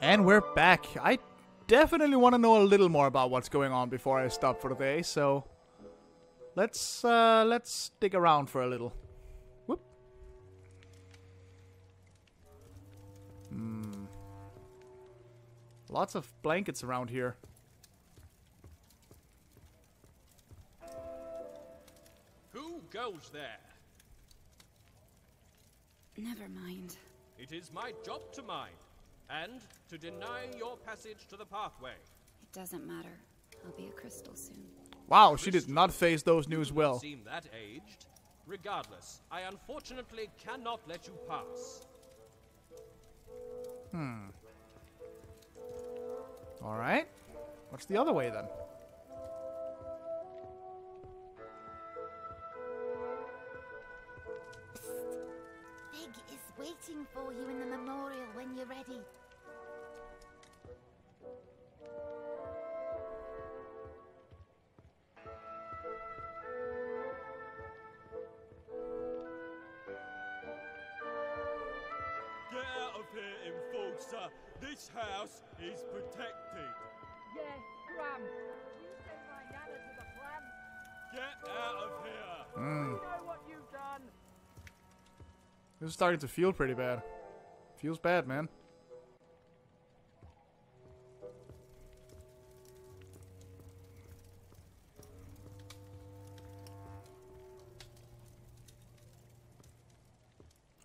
And we're back. I definitely want to know a little more about what's going on before I stop for the day, so let's uh, let's stick around for a little. Whoop. Hmm. Lots of blankets around here. Who goes there? Never mind. It is my job to mind, and to deny your passage to the pathway. It doesn't matter. I'll be a crystal soon. Wow, she did not face those news well. seem that aged. Regardless, I unfortunately cannot let you pass. Hmm. Alright. What's the other way then? Waiting for you in the memorial when you're ready. Get out of here, Enforcer! This house is protected! Yes, Graham. You sent my nana to the plan. Get out of here! Hmm. You know what you've done. This is starting to feel pretty bad. Feels bad, man.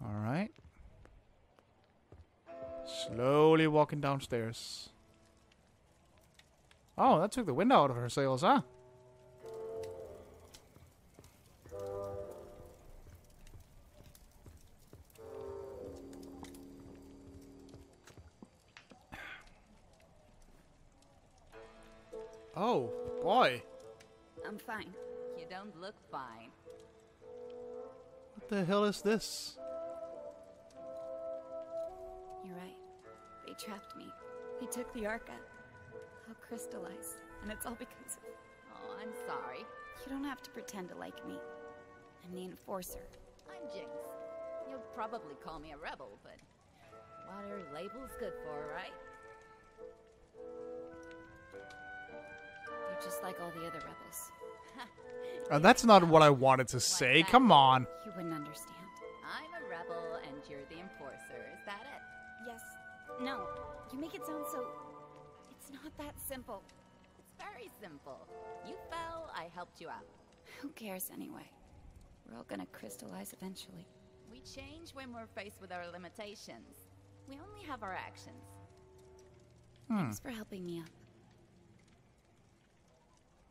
Alright. Slowly walking downstairs. Oh, that took the wind out of her sails, huh? Hell is this? You're right. They trapped me. They took the Arca. I'll crystallize. And it's all because of... Oh, I'm sorry. You don't have to pretend to like me. I'm the enforcer. I'm Jinx. You'll probably call me a rebel, but what are labels good for, right? You're just like all the other rebels. Uh, that's not what I wanted to say. Come on. You wouldn't understand. I'm a rebel and you're the enforcer. Is that it? Yes. No. You make it sound so... It's not that simple. It's very simple. You fell, I helped you out. Who cares anyway? We're all gonna crystallize eventually. We change when we're faced with our limitations. We only have our actions. Thanks for helping me up.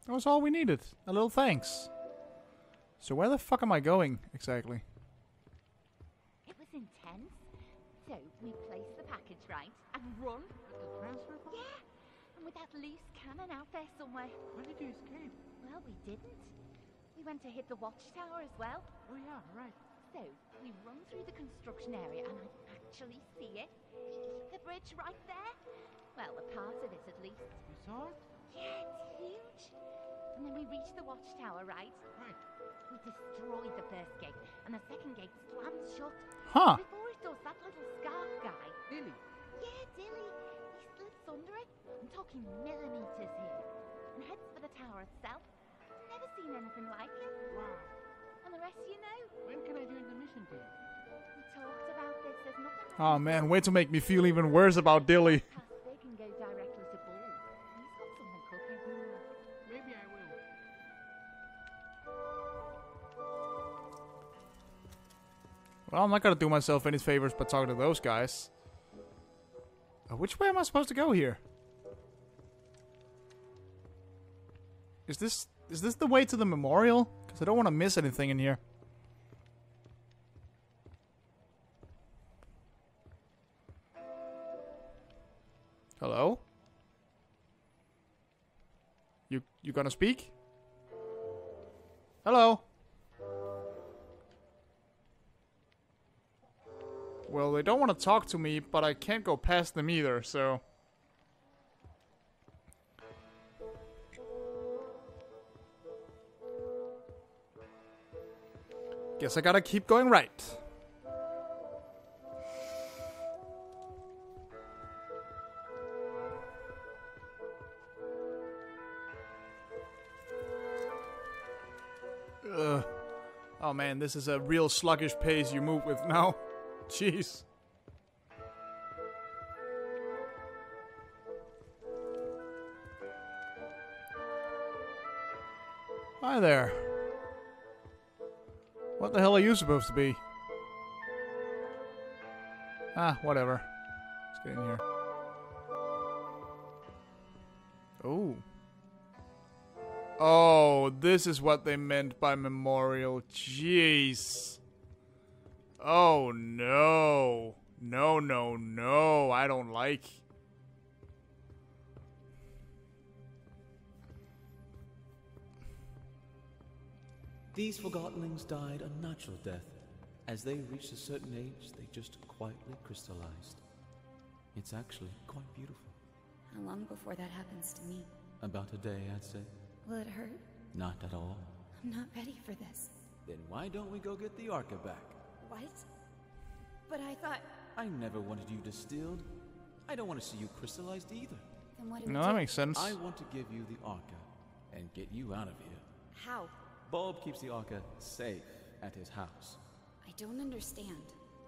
That was all we needed. A little thanks. So where the fuck am I going exactly? It was intense. So we placed the package right and run. Yeah, and with that loose cannon out there somewhere. When did you escape? Well, we didn't. We went to hit the watchtower as well. Oh yeah, right. So we run through the construction area and I actually see it. The bridge right there. Well, a part of it at least. You saw it? Yeah, it's huge. And then we reached the watchtower, right? Right. We destroyed the first gate, and the second gate slams shut. Huh. Before it does, that little scarf guy. Lily. Yeah, Dilly. He slips under it. I'm talking millimeters here. And heads for the tower itself. Never seen anything like it. Wow. And the rest you know. When can I join the mission team? We talked about this. There's nothing. Oh man, way to make me feel even worse about Dilly. Maybe I will. Well, I'm not gonna do myself any favors but talk to those guys. Uh, which way am I supposed to go here? Is this is this the way to the memorial? Because I don't want to miss anything in here. You gonna speak? Hello? Well, they don't want to talk to me, but I can't go past them either, so... Guess I gotta keep going right. Man, this is a real sluggish pace you move with now. Jeez. Hi there. What the hell are you supposed to be? Ah, whatever. Let's get in here. This is what they meant by memorial. Jeez. Oh no. No, no, no. I don't like. These forgotlings died a natural death. As they reached a certain age, they just quietly crystallized. It's actually quite beautiful. How long before that happens to me? About a day, I'd say. Will it hurt? Not at all. I'm not ready for this. Then why don't we go get the Arca back? What? But I thought. I never wanted you distilled. I don't want to see you crystallized either. Then what do we No, do? that makes sense. I want to give you the Arca and get you out of here. How? Bulb keeps the Arca safe at his house. I don't understand.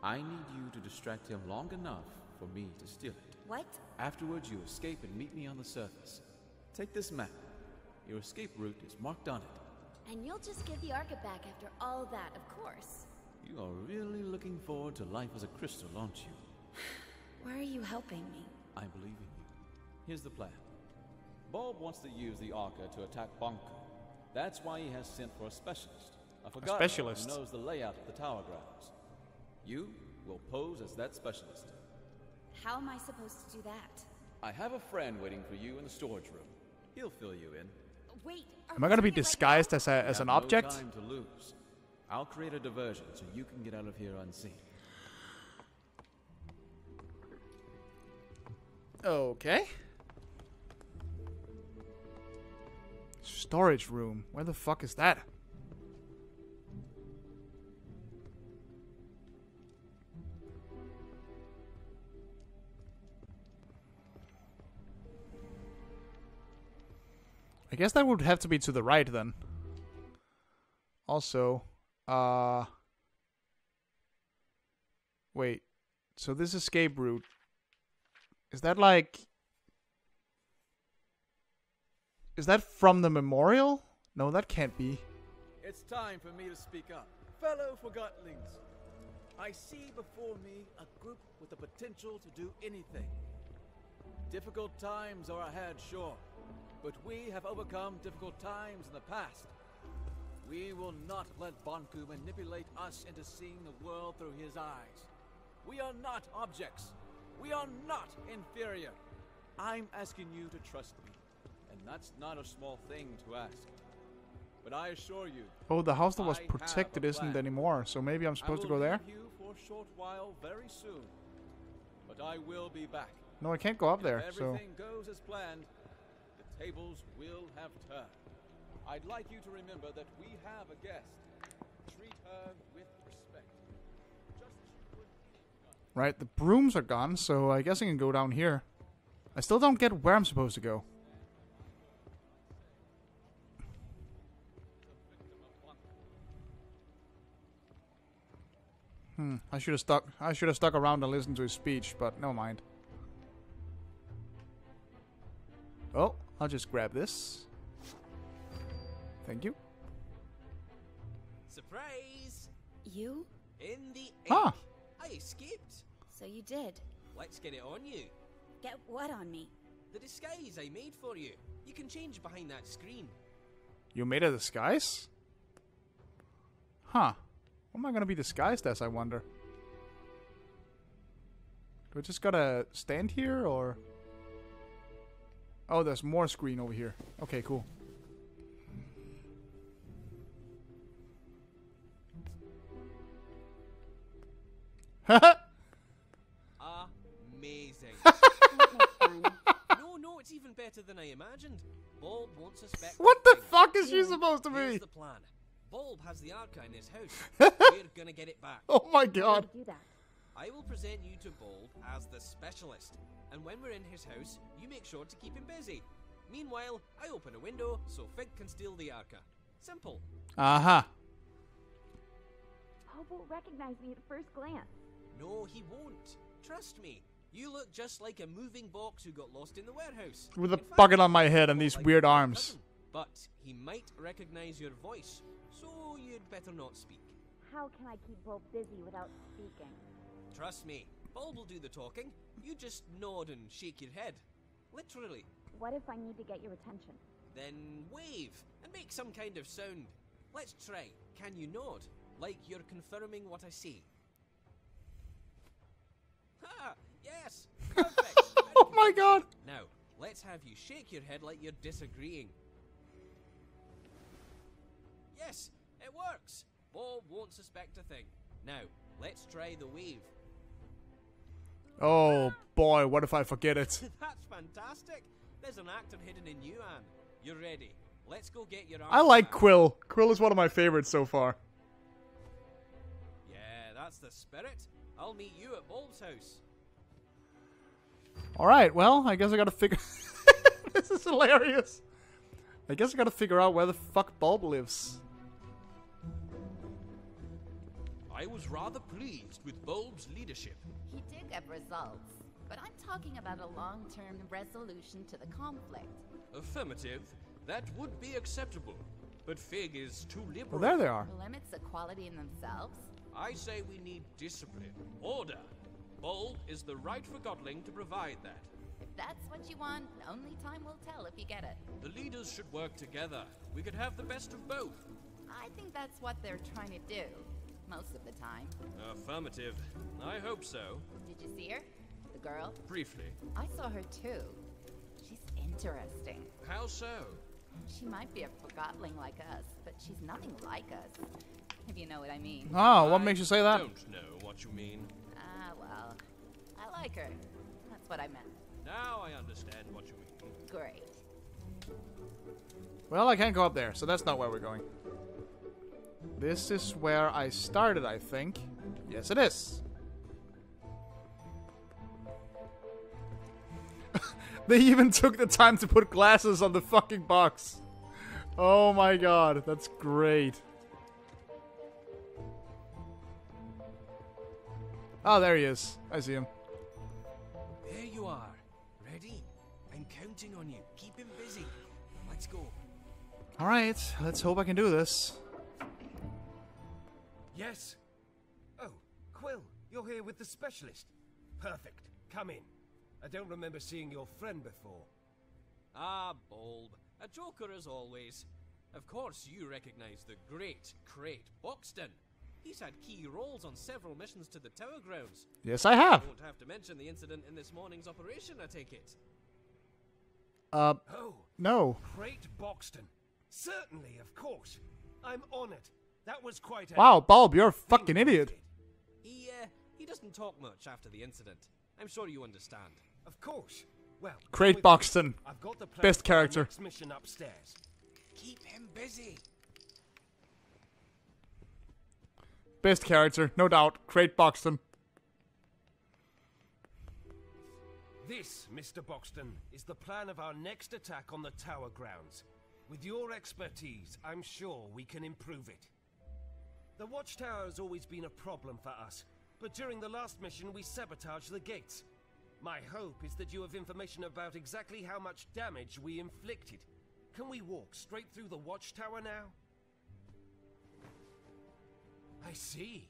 I need you to distract him long enough for me to steal it. What? Afterwards, you escape and meet me on the surface. Take this map. Your escape route is marked on it. And you'll just give the Arca back after all that, of course. You are really looking forward to life as a crystal, aren't you? Why are you helping me? I believe in you. Here's the plan. Bulb wants to use the Arca to attack Bonku. That's why he has sent for a specialist. A, forgotten specialist? who knows the layout of the tower grounds. You will pose as that specialist. How am I supposed to do that? I have a friend waiting for you in the storage room. He'll fill you in. Wait. Am I gonna be doing it right disguised as a as have an no object? time to lose. I'll create a diversion so you can get out of here unseen. Okay. Storage room. Where the fuck is that? Guess that would have to be to the right then. Also, uh Wait. So this escape route is that like Is that from the memorial? No, that can't be. It's time for me to speak up. Fellow Forgotlings, I see before me a group with the potential to do anything. Difficult times are ahead, sure, but we have overcome difficult times in the past. We will not let Bonku manipulate us into seeing the world through his eyes. We are not objects. We are not inferior. I'm asking you to trust me, and that's not a small thing to ask. But I assure you, Oh, the house that was I protected isn't anymore, so maybe I'm supposed to go there? you for a short while very soon, but I will be back. No, I can't go up And there, if so everything goes as planned, tables will have turned. I'd like you to remember that we have a guest. Treat her with respect. Right, the brooms are gone, so I guess I can go down here. I still don't get where I'm supposed to go. Hmm, I should have stuck I should have stuck around and listened to his speech, but never mind. Oh, I'll just grab this. Thank you. Surprise! You? In the ah. ink. Huh. I escaped. So you did. Let's get it on you. Get what on me? The disguise I made for you. You can change behind that screen. You made a disguise? Huh. What am I gonna be disguised as, I wonder? Do I just gotta stand here, or...? Oh, there's more screen over here. Okay, cool. Amazing. No, no, it's even better than I imagined. Bulb won't suspect. What the anything. fuck is she supposed to Here's be? the plan. Bulb has the Arca in his house. We're gonna get it back. Oh my How god. To do that? I will present you to Bulb as the specialist, and when we're in his house, you make sure to keep him busy. Meanwhile, I open a window so Fig can steal the Arca. Simple. Uh-huh. Bulb will recognize me at first glance. No, he won't. Trust me. You look just like a moving box who got lost in the warehouse. With a fact, bucket on my head and these like weird arms. cousin. But he might recognize your voice, so you'd better not speak. How can I keep Bulb busy without speaking? Trust me, Bulb will do the talking. You just nod and shake your head. Literally. What if I need to get your attention? Then wave and make some kind of sound. Let's try. Can you nod? Like you're confirming what I say. Ha! Yes! Perfect! Oh my god! Now, let's have you shake your head like you're disagreeing. Yes, it works! Bulb won't suspect a thing. Now, let's try the wave. Oh boy, what if I forget it? That's fantastic! There's an actor hidden in you, Anne. You're ready. Let's go get your I like. Quill. Quill is one of my favorites so far. Yeah, that's the spirit. I'll meet you at Bulb's house. Alright, well, I guess I gotta figure. this is hilarious. I guess I gotta figure out where the fuck Bulb lives. I was rather pleased with Bulb's leadership. He did get results, but I'm talking about a long term resolution to the conflict. Affirmative. That would be acceptable. But Fig is too liberal. Well, there they are. Limits equality in themselves? I say we need discipline, order. Bulb is the right Forgotling to provide that. If that's what you want, only time will tell if you get it. The leaders should work together. We could have the best of both. I think that's what they're trying to do, most of the time. Affirmative. I hope so. Did you see her? The girl? Briefly. I saw her too. She's interesting. How so? She might be a forgotling like us, but she's nothing like us. If you know what I mean. Oh, what I makes you say that? don't know what you mean. Ah, well. I like her. That's what I meant. Now I understand what you mean. Great. Well, I can't go up there, so that's not where we're going. This is where I started, I think. Yes, it is. they even took the time to put glasses on the fucking box. Oh my god, that's great. Oh, there he is. I see him. There you are. Ready? I'm counting on you. Keep him busy. Let's go. Alright, let's hope I can do this. Yes? Oh, Quill, you're here with the specialist. Perfect. Come in. I don't remember seeing your friend before. Ah, Bulb. A joker as always. Of course, you recognize the great great Boxton. He's had key roles on several missions to the Tower Grounds. Yes, I have. I won't have to mention the incident in this morning's operation, I take it. Uh, Oh, no. Great Boxton. Certainly, of course. I'm honored. That was quite a Wow, Bob, you're a fucking idiot. He, uh, he doesn't talk much after the incident. I'm sure you understand. Of course. Well, Crate come. Boxton. I've got the Best character. mission upstairs. Keep him busy. Best character, no doubt. Great Boxton. This, Mr. Boxton, is the plan of our next attack on the tower grounds. With your expertise, I'm sure we can improve it. The watchtower has always been a problem for us, but during the last mission we sabotaged the gates. My hope is that you have information about exactly how much damage we inflicted. Can we walk straight through the watchtower now? I see.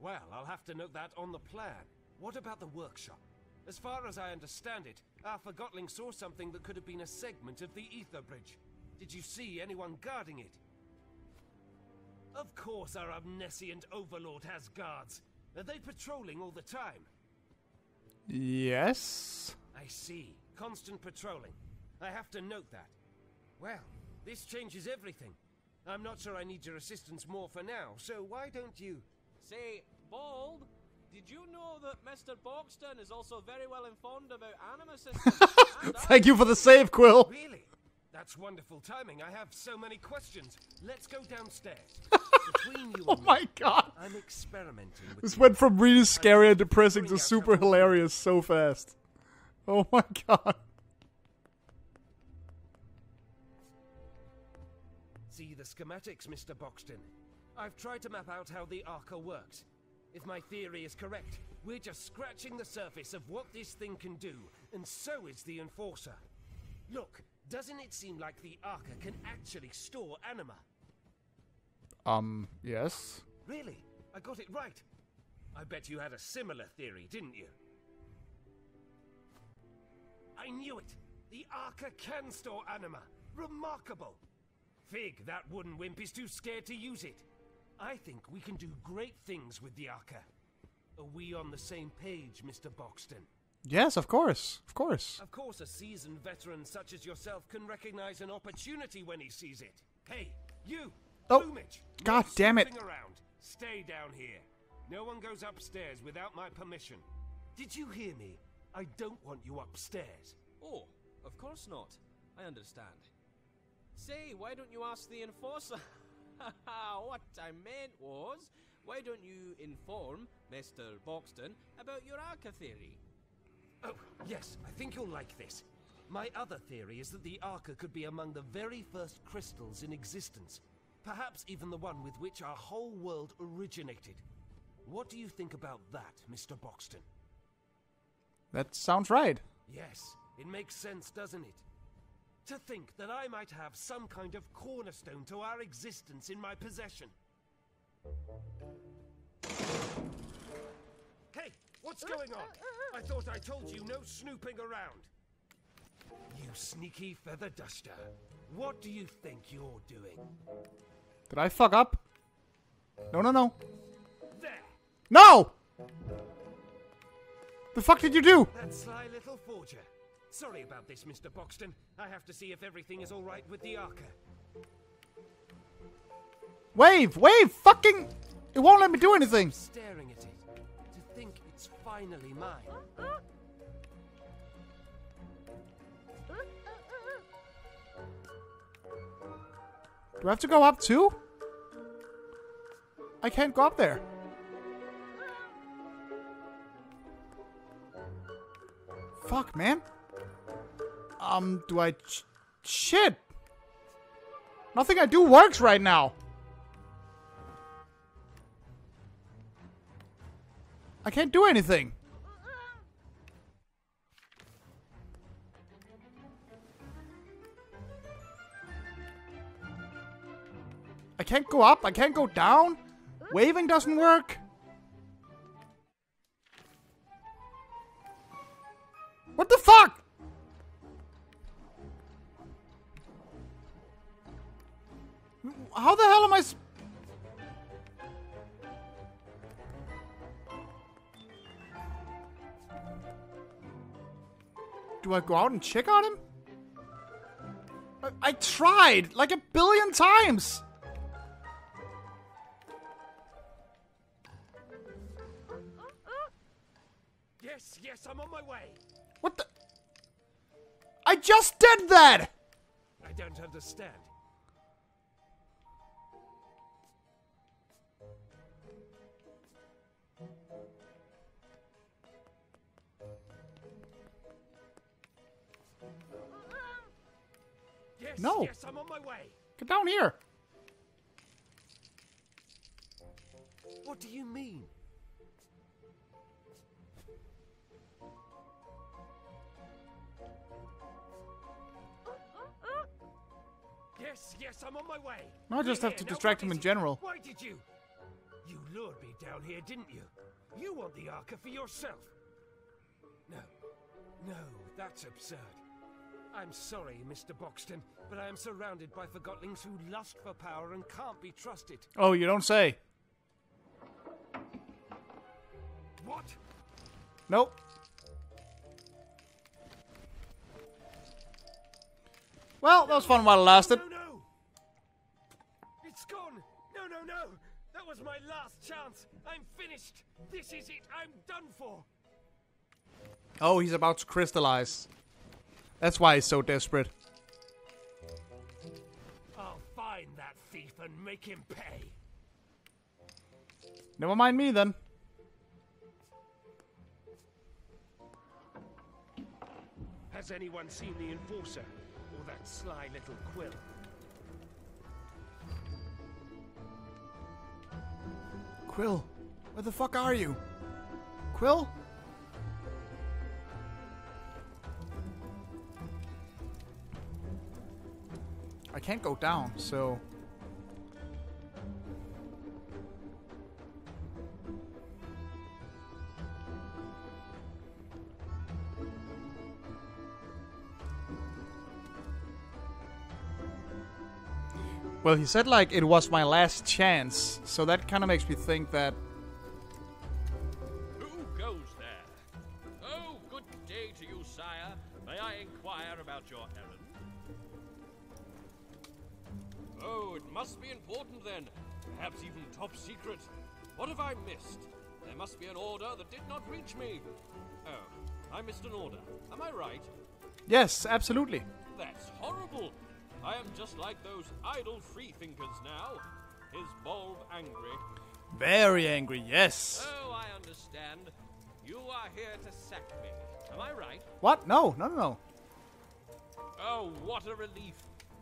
Well, I'll have to note that on the plan. What about the workshop? As far as I understand it, our Forgotling saw something that could have been a segment of the Ether Bridge. Did you see anyone guarding it? Of course our omniscient overlord has guards. Are they patrolling all the time? Yes. I see. Constant patrolling. I have to note that. Well, this changes everything. I'm not sure I need your assistance more for now, so why don't you... Say, Bulb, did you know that Mr. Boxton is also very well informed about anima systems? Thank you for the save, Quill. Really? That's wonderful timing. I have so many questions. Let's go downstairs. Between you Oh my god. I'm experimenting with This went from really scary and depressing to super hilarious so fast. Oh my god. See the schematics, Mr. Boxton. I've tried to map out how the Arca works. If my theory is correct, we're just scratching the surface of what this thing can do, and so is the Enforcer. Look, doesn't it seem like the Arca can actually store anima? Um, yes. Really? I got it right. I bet you had a similar theory, didn't you? I knew it! The Arca can store anima! Remarkable! Fig, that wooden wimp is too scared to use it. I think we can do great things with the Arca. Are we on the same page, Mr. Boxton? Yes, of course. Of course. Of course, a seasoned veteran such as yourself can recognize an opportunity when he sees it. Hey, you! Oh, Plumage! God damn it. snooping Around. Stay down here. No one goes upstairs without my permission. Did you hear me? I don't want you upstairs. Oh, of course not. I understand. Say, why don't you ask the enforcer? what I meant was, why don't you inform Mr. Boxton about your Arca theory? Oh, yes, I think you'll like this. My other theory is that the Arca could be among the very first crystals in existence. Perhaps even the one with which our whole world originated. What do you think about that, Mr. Boxton? That sounds right. Yes, it makes sense, doesn't it? To think that I might have some kind of cornerstone to our existence in my possession. Hey, what's going on? I thought I told you no snooping around. You sneaky feather duster. What do you think you're doing? Did I fuck up? No, no, no. There! No! The fuck did you do? That sly little forger. Sorry about this, Mr. Boxton. I have to see if everything is all right with the Arca. Wave! Wave! Fucking! It won't let me do anything! Staring at it. It's finally mine. Do I have to go up too? I can't go up there. Fuck, man. Um, do I... Shit! Nothing I do works right now. I can't do anything. I can't go up. I can't go down. Waving doesn't work. What the fuck? How the hell am I? Do I go out and check on him? I, I tried like a billion times. Yes, yes, I'm on my way. What the? I just did that! I don't understand. Yes, No. yes, I'm on my way. Get down here. What do you mean? Yes, yes, I'm on my way. No, I just have to distract him in general. Why did you? You lured me down here, didn't you? You want the Arca for yourself. No, no, that's absurd. I'm sorry, Mr. Boxton, but I am surrounded by forgotlings who lust for power and can't be trusted. Oh, you don't say. What? Nope. Well, that was fun while it lasted. No, no! It's gone! No, no, no! That was my last chance! I'm finished! This is it! I'm done for! Oh, he's about to crystallize. That's why he's so desperate. I'll find that thief and make him pay! Never mind me then. Has anyone seen the Enforcer? Or that sly little quill? Quill, where the fuck are you? Quill? I can't go down, so... Well, he said like it was my last chance, so that kind of makes me think that yes, absolutely. That's horrible. I am just like those idle freethinkers now. Is Bulb angry? Very angry, yes. Oh, I understand. You are here to sack me. Am I right? What? No, no, no, no. Oh, what a relief.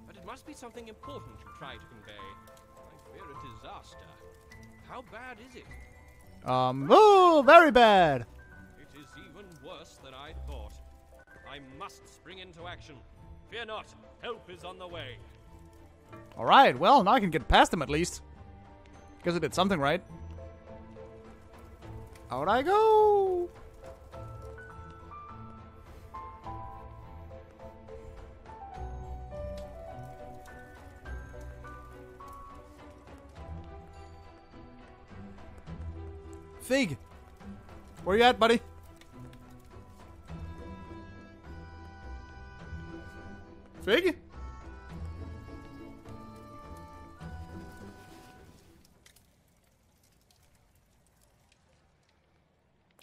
But it must be something important you try to convey. I fear a disaster. How bad is it? Um, oh, very bad. It is even worse than I thought. I must spring into action. Fear not, help is on the way. All right, well, now I can get past him at least. Because I did something right. Out I go. Fig, where you at, buddy? Fig?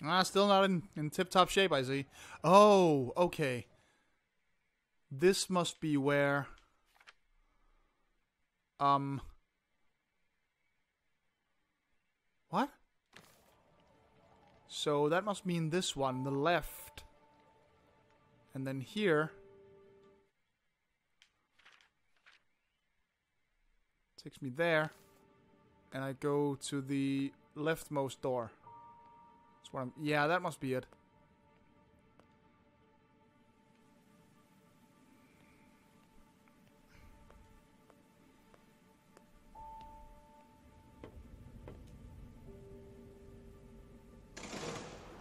Ah, still not in, in tip-top shape, I see. Oh, okay. This must be where... Um... What? So that must mean this one, the left. And then here... Takes me there. And I go to the leftmost door. That's what I'm, yeah, that must be it.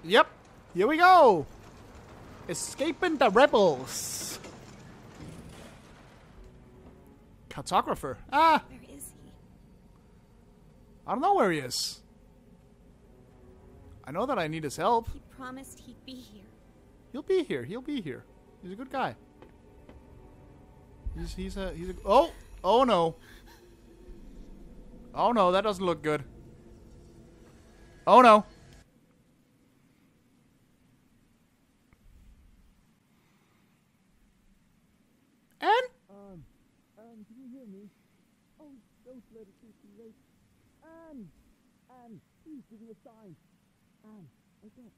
Yep, here we go. Escaping the rebels. Cartographer. Ah? I don't know where he is. I know that I need his help. He promised he'd be here. He'll be here. He'll be here. He's a good guy. He's he's a he's a oh oh no. Oh no, that doesn't look good. Oh no. And um, Anne, Anne, can you hear me? Oh, don't let it be too late. Anne, Anne, please give me a sign. Anne, wake up.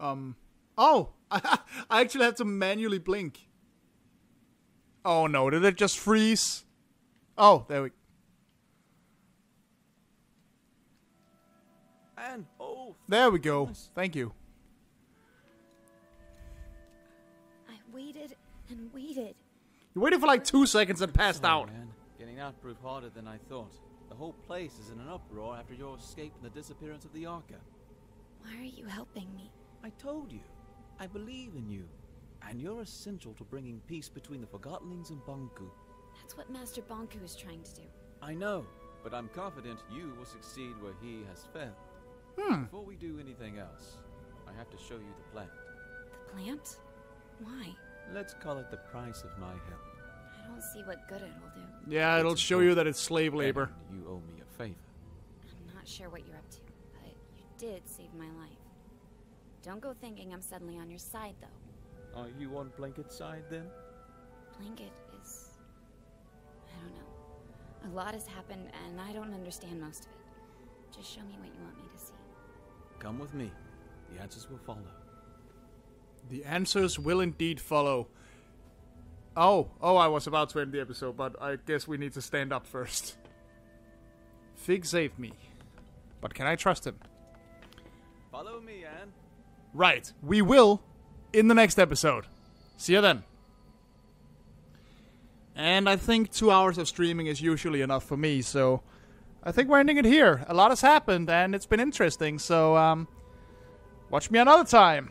um oh, I I actually had to manually blink. Oh no, did it just freeze? Oh, there we Anne, oh, There we go. Thank you. And waited. You waited for like 2 seconds and passed Sorry, out. man. Getting out proved harder than I thought. The whole place is in an uproar after your escape and the disappearance of the Arca. Why are you helping me? I told you. I believe in you. And you're essential to bringing peace between the Forgotlings and Bonku. That's what Master Bonku is trying to do. I know, but I'm confident you will succeed where he has failed. Hmm. Before we do anything else, I have to show you the plant. The plant? Why? Let's call it the price of my help. I don't see what good it'll do. Yeah, it'll It's show you that it's slave labor. You owe me a favor. I'm not sure what you're up to, but you did save my life. Don't go thinking I'm suddenly on your side, though. Are you on Blanket's side then? Blanket is. I don't know. A lot has happened, and I don't understand most of it. Just show me what you want me to see. Come with me. The answers will follow. The answers will indeed follow. Oh, oh, I was about to end the episode, but I guess we need to stand up first. Fig saved me. But can I trust him? Follow me, Anne. Right, we will in the next episode. See you then. And I think two hours of streaming is usually enough for me, so I think we're ending it here. A lot has happened, and it's been interesting, so um, watch me another time.